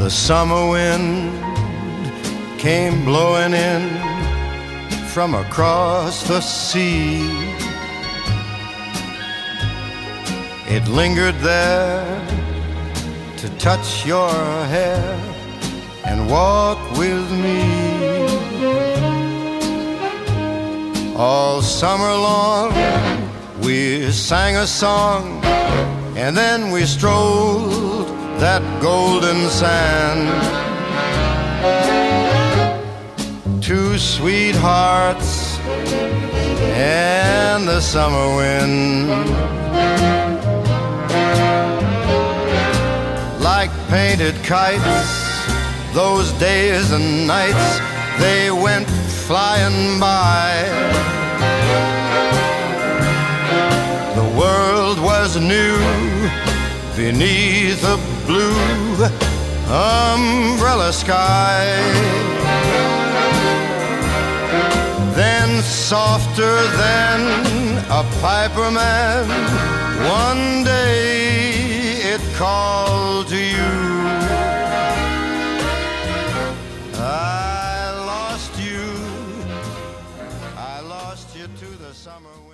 The summer wind came blowing in from across the sea. It lingered there to touch your hair and walk with me. All summer long, we sang a song and then we strolled that golden sand. Two sweethearts and the summer wind. Like painted kites, those days and nights, they went flying by. The world was new beneath a blue umbrella sky. Then, softer than a piper man. one day it called to you. I lost you, I lost you to the summer.